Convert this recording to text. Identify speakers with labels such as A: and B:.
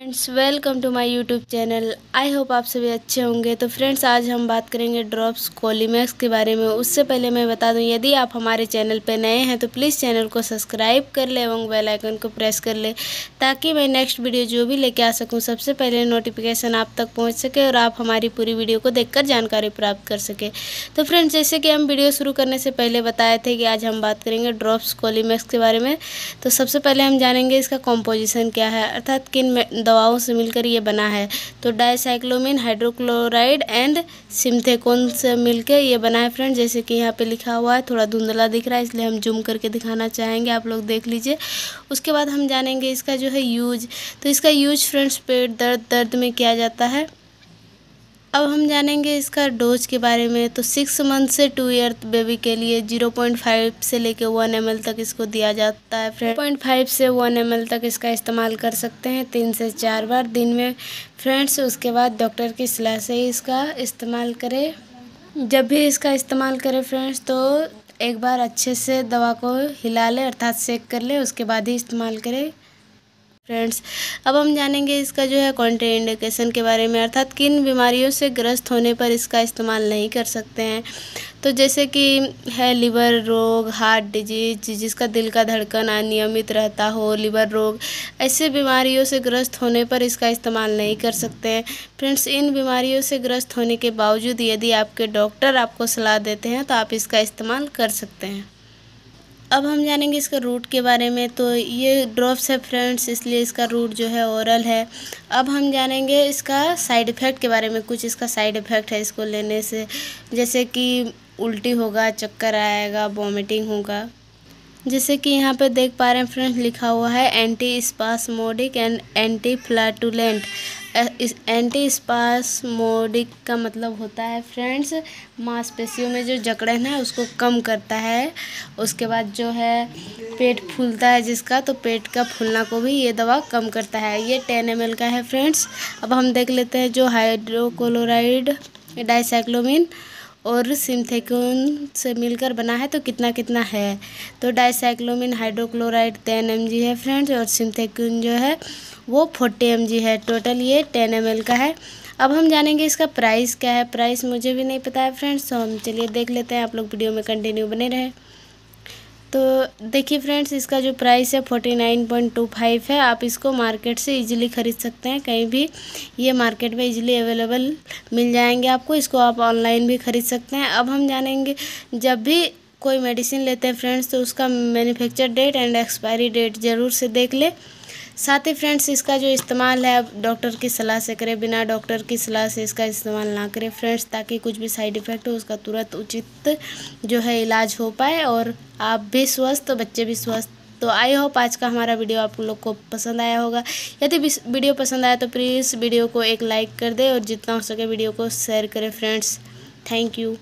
A: Friends welcome to my YouTube channel I hope आप सभी अच्छे होंगे। तो फ्रेंड्स आज हम बात करेंगे ड्रॉप्स कोलीमैक्स के बारे में। उससे पहले मैं बता दूँ, यदि आप हमारे चैनल पर नए हैं तो प्लीज़ चैनल को सब्सक्राइब कर ले एवं बेल आइकन को प्रेस कर ले, ताकि मैं नेक्स्ट वीडियो जो भी लेके आ सकूँ, सबसे पहले नोटिफिकेशन आप तक पहुँच सके और आप हमारी पूरी वीडियो को देख जानकारी प्राप्त कर सके। तो फ्रेंड्स जैसे कि हम वीडियो शुरू करने से पहले बताए थे कि आज हम बात करेंगे ड्रॉप्स कोलीमैक्स के बारे में। तो सबसे पहले हम जानेंगे इसका कॉम्पोजिशन क्या है, अर्थात किन दवाओं से मिलकर ये बना है। तो डाईसाइक्लोमिन हाइड्रोक्लोराइड एंड सिमथेकोन से मिलकर ये बना है फ्रेंड जैसे कि यहाँ पे लिखा हुआ है, थोड़ा धुंधला दिख रहा है, इसलिए हम जूम करके दिखाना चाहेंगे। आप लोग देख लीजिए। उसके बाद हम जानेंगे इसका जो है यूज़। तो इसका यूज़ फ्रेंड्स, पेट दर्द दर्द में किया जाता है। अब हम जानेंगे इसका डोज के बारे में। तो सिक्स मंथ से टू ईयर बेबी के लिए ज़ीरो पॉइंट फाइव से लेके वन एम तक इसको दिया जाता है। फ्रेंड पॉइंट फाइव से वन एम तक इसका इस्तेमाल कर सकते हैं तीन से चार बार दिन में। फ्रेंड्स उसके बाद डॉक्टर की सलाह से ही इसका इस्तेमाल करें। जब भी इसका इस्तेमाल करें फ्रेंड्स तो एक बार अच्छे से दवा को हिला लें, अर्थात सेक कर लें, उसके बाद ही इस्तेमाल करें। फ्रेंड्स, अब हम जानेंगे इसका जो है कॉन्ट्रेंडिकेशन के बारे में, अर्थात किन बीमारियों से ग्रस्त होने पर इसका इस्तेमाल नहीं कर सकते हैं। तो जैसे कि है लिवर रोग, हार्ट डिज़ीज़, जिसका दिल का धड़कन अनियमित रहता हो, लिवर रोग, ऐसे बीमारियों से ग्रस्त होने पर इसका इस्तेमाल नहीं कर सकते हैं। फ्रेंड्स, इन बीमारियों से ग्रस्त होने के बावजूद यदि आपके डॉक्टर आपको सलाह देते हैं तो आप इसका इस्तेमाल कर सकते हैं। अब हम जानेंगे इसका रूट के बारे में तो ये ड्रॉप्स है फ्रेंड्स इसलिए इसका रूट जो है ओरल है। अब हम जानेंगे इसका साइड इफ़ेक्ट के बारे में, कुछ इसका साइड इफ़ेक्ट है इसको लेने से। जैसे कि उल्टी होगा, चक्कर आएगा वॉमिटिंग होगा। जैसे कि यहाँ पे देख पा रहे हैं फ्रेंड्स लिखा हुआ है anti spasmodic and anti flatulent anti spasmodic का मतलब होता है फ्रेंड्स मांसपेशियों में जो जकड़न है उसको कम करता है। उसके बाद जो है, पेट फूलता है जिसका तो पेट का फूलना को भी ये दवा कम करता है। ये टेन एम का है फ्रेंड्स अब हम देख लेते हैं जो हाइड्रोक्लोराइड डाइसाइक्लोमिन और सिंथेकोन से मिलकर बना है तो कितना कितना है? तो डाइसाइक्लोमिन, हाइड्रोक्लोराइड टेन एम है फ्रेंड्स और सिंथेकोन जो है वो फोर्टी एम है। टोटल ये टेन एम का है। अब हम जानेंगे इसका प्राइस क्या है। प्राइस मुझे भी नहीं पता है फ्रेंड्स तो हम चलिए देख लेते हैं। आप लोग वीडियो में कंटिन्यू बने रहे। तो देखिए फ्रेंड्स, इसका जो प्राइस है forty nine point two five है। आप इसको मार्केट से इजीली ख़रीद सकते हैं। कहीं भी ये मार्केट में इजीली अवेलेबल मिल जाएँगे आपको। इसको आप ऑनलाइन भी ख़रीद सकते हैं। अब हम जानेंगे, जब भी कोई मेडिसिन लेते हैं फ्रेंड्स तो उसका manufacture date and expiry date ज़रूर से देख ले। साथ ही फ्रेंड्स इसका जो इस्तेमाल है आप डॉक्टर की सलाह से करें, बिना डॉक्टर की सलाह से इसका इस्तेमाल ना करें। फ्रेंड्स ताकि कुछ भी साइड इफ़ेक्ट हो, उसका तुरंत उचित जो है इलाज हो पाए और आप भी स्वस्थ, बच्चे भी स्वस्थ। तो आई होप आज का हमारा वीडियो आप लोग को पसंद आया होगा। यदि वीडियो पसंद आया तो प्लीज़ वीडियो को एक लाइक कर दे और जितना हो सके वीडियो को शेयर करें फ्रेंड्स थैंक यू